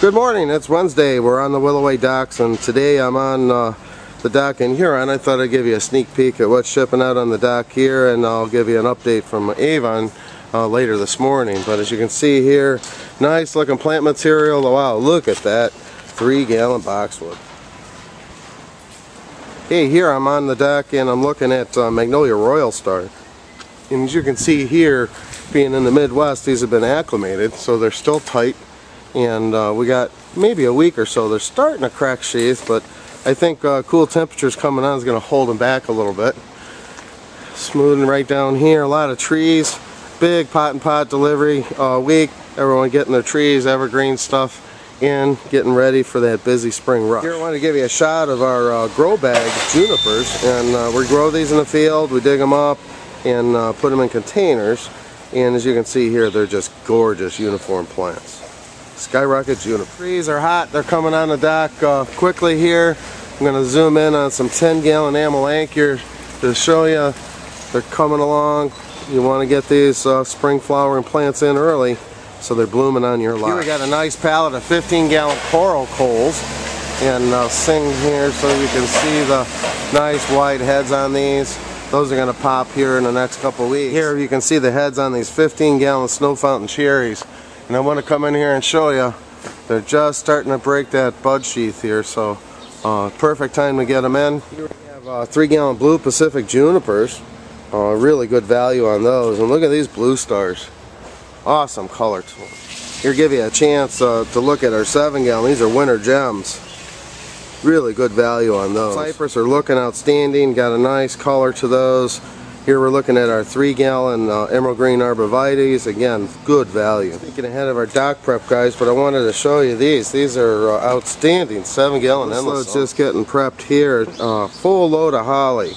Good morning, it's Wednesday. We're on the Willoway docks and today I'm on uh, the dock in Huron. I thought I'd give you a sneak peek at what's shipping out on the dock here and I'll give you an update from Avon uh, later this morning. But as you can see here, nice looking plant material. Wow, look at that. Three gallon boxwood. Hey, here I'm on the dock and I'm looking at uh, Magnolia Royal Star. And as you can see here, being in the Midwest, these have been acclimated, so they're still tight and uh, we got maybe a week or so. They're starting to crack sheath, but I think uh, cool temperatures coming on is going to hold them back a little bit. Smoothing right down here, a lot of trees, big pot and pot delivery uh, week. Everyone getting their trees, evergreen stuff in, getting ready for that busy spring rush. Here I want to give you a shot of our uh, grow bag junipers, and uh, we grow these in the field, we dig them up, and uh, put them in containers. And as you can see here, they're just gorgeous uniform plants. Skyrocket Juniper. Trees are hot. They're coming on the dock uh, quickly here. I'm going to zoom in on some 10 gallon Amelanchier to show you they're coming along. You want to get these uh, spring flowering plants in early so they're blooming on your lot. Here we got a nice pallet of 15 gallon coral coals and uh, sing here so you can see the nice white heads on these. Those are going to pop here in the next couple weeks. Here you can see the heads on these 15 gallon snow fountain cherries. And I want to come in here and show you, they're just starting to break that bud sheath here, so uh, perfect time to get them in. Here we have uh, three gallon blue Pacific junipers. Uh, really good value on those. And look at these blue stars. Awesome color. Here give you a chance uh, to look at our seven gallon. These are winter gems. Really good value on those. Cypress are looking outstanding. Got a nice color to those. Here we're looking at our three gallon uh, emerald green arborvitaes. Again, good value. Thinking ahead of our dock prep guys, but I wanted to show you these. These are uh, outstanding, seven gallon this endless. just getting prepped here. Uh, full load of holly.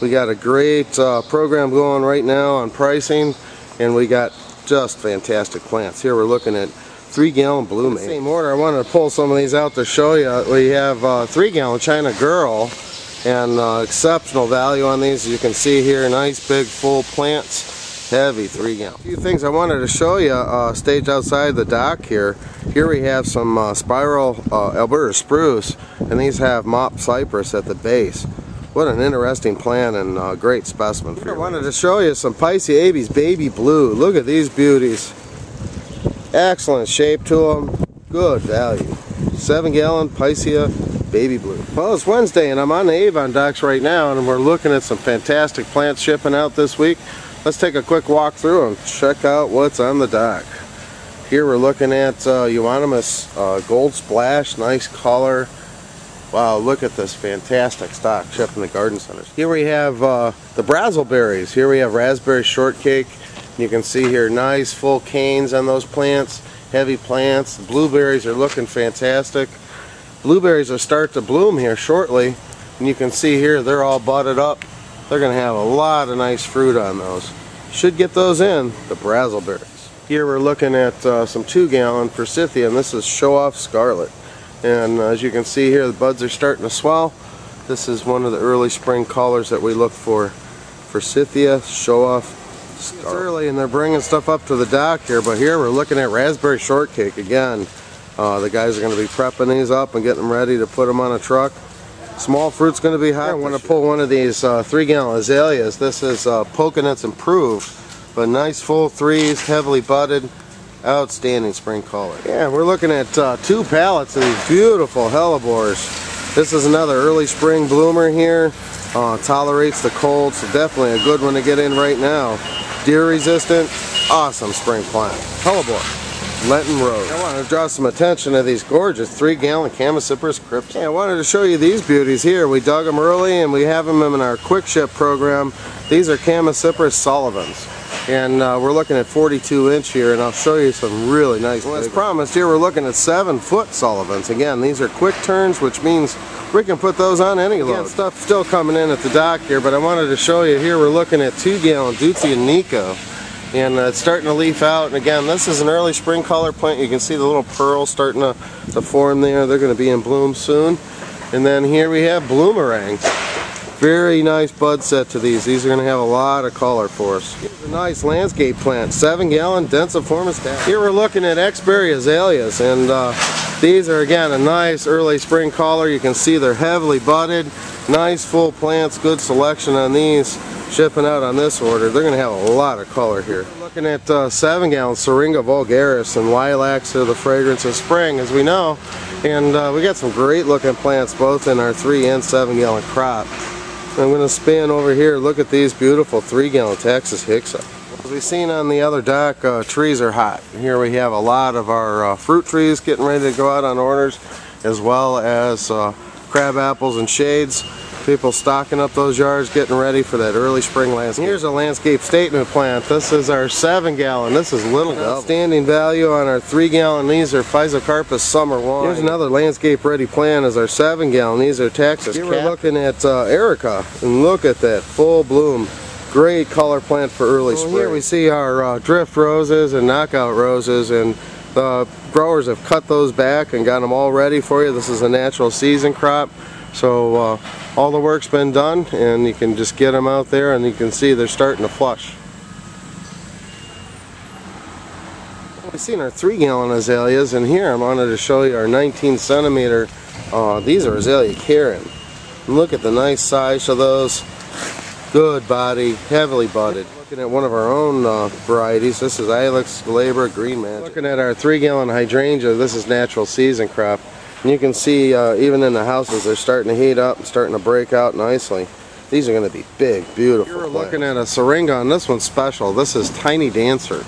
We got a great uh, program going right now on pricing and we got just fantastic plants. Here we're looking at three gallon blue Same order, I wanted to pull some of these out to show you. We have uh, three gallon China Girl and uh, exceptional value on these. You can see here nice big full plants. Heavy three gallon. A few things I wanted to show you uh, staged outside the dock here. Here we have some uh, spiral uh, Alberta spruce and these have mop cypress at the base. What an interesting plant and uh, great specimen for I wanted to show you some abies baby blue. Look at these beauties. Excellent shape to them good value. Seven gallon Picea baby blue. Well, it's Wednesday and I'm on the Avon docks right now and we're looking at some fantastic plants shipping out this week. Let's take a quick walk through and check out what's on the dock. Here we're looking at uh, Euonymus uh, Gold Splash, nice color. Wow, look at this fantastic stock shipping the garden centers. Here we have uh, the BrazelBerries. Here we have Raspberry Shortcake. You can see here nice full canes on those plants, heavy plants. The blueberries are looking fantastic. Blueberries will start to bloom here shortly. And you can see here they're all budded up. They're going to have a lot of nice fruit on those. Should get those in, the BrazelBerries. Here we're looking at uh, some 2 gallon Forsythia and this is Show Off Scarlet. And uh, as you can see here the buds are starting to swell. This is one of the early spring colors that we look for. Forsythia Show Off Scarlet. It's early and they're bringing stuff up to the dock here but here we're looking at Raspberry Shortcake again. Uh, the guys are going to be prepping these up and getting them ready to put them on a truck. Small fruit's going to be hot. I want to pull one of these uh, three gallon azaleas. This is uh, Poukhanense Improved, but nice full threes, heavily budded, outstanding spring color. Yeah, we're looking at uh, two pallets of these beautiful hellebores. This is another early spring bloomer here. Uh, tolerates the cold, so definitely a good one to get in right now. Deer resistant, awesome spring plant. Hellebore. Lenten Rose. I wanted to draw some attention to these gorgeous three gallon Chamaecyparis crypts. Yeah, I wanted to show you these beauties here. We dug them early and we have them in our quick ship program. These are Chamaecyparis Sullivans. And uh, we're looking at 42 inch here and I'll show you some really nice well, As promised here we're looking at 7 foot Sullivans. Again these are quick turns which means we can put those on any load. Again, stuff still coming in at the dock here but I wanted to show you here we're looking at 2 gallon Deutzia Nikko and uh, it's starting to leaf out. And again this is an early spring color plant. You can see the little pearls starting to, to form there. They're going to be in bloom soon. And then here we have bloomerangs. Very nice bud set to these. These are going to have a lot of color for us. A nice landscape plant. Seven gallon densiformis here we're looking at Exbury azaleas. And uh, These are again a nice early spring color. You can see they're heavily budded. Nice full plants, good selection on these. Shipping out on this order. They're going to have a lot of color here. Looking at uh, 7 gallon Syringa vulgaris and lilacs are the fragrance of spring as we know. And uh, we got some great looking plants both in our 3 and 7 gallon crop. I'm going to spin over here. Look at these beautiful 3 gallon Taxus Hicksii. As we've seen on the other dock, uh, trees are hot. Here we have a lot of our uh, fruit trees getting ready to go out on orders, as well as uh, crab apples and shades. People stocking up those yards, getting ready for that early spring landscape. Here's a landscape statement plant. This is our 7 gallon. This is little outstanding value on our 3 gallon. These are Physocarpus summer wine. Here's another landscape ready plant is our 7 gallon. These are Taxus Here we're looking at uh, Erica, and look at that full bloom. Great color plant for early spring. Here we see our uh, drift roses and knockout roses and the growers have cut those back and got them all ready for you. This is a natural season crop. So uh, all the work's been done and you can just get them out there and you can see they're starting to flush. We've seen our three gallon azaleas and here I wanted to show you our 19 centimeter, uh, these are azalea Karen. look at the nice size of those, good body, heavily budded. Looking at one of our own uh, varieties, this is Ilex glabra Green Magic. Looking at our three gallon hydrangea, this is natural season crop. And you can see uh, even in the houses they're starting to heat up and starting to break out nicely. These are going to be big, beautiful. You're looking at a syringa and this one's special. This is Tiny Dancer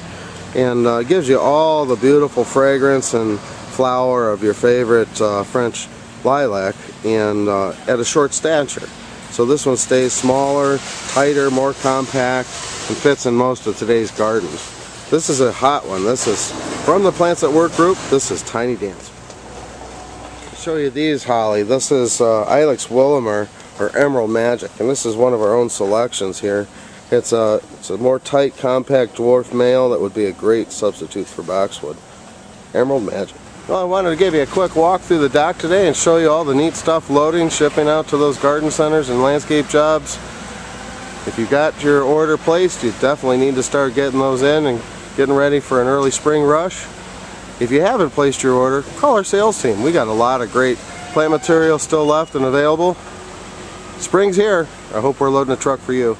and uh, gives you all the beautiful fragrance and flower of your favorite uh, French lilac and uh, at a short stature. So this one stays smaller, tighter, more compact and fits in most of today's gardens. This is a hot one. This is from the Plants That Work group. This is Tiny Dancer show you these holly. This is uh, Ilex Willimer or Emerald Magic, and this is one of our own selections here. It's a, it's a more tight, compact dwarf male that would be a great substitute for boxwood. Emerald Magic. Well, I wanted to give you a quick walk through the dock today and show you all the neat stuff loading, shipping out to those garden centers and landscape jobs. If you got your order placed, you definitely need to start getting those in and getting ready for an early spring rush. If you haven't placed your order, call our sales team. We got a lot of great plant material still left and available. Spring's here. I hope we're loading a truck for you.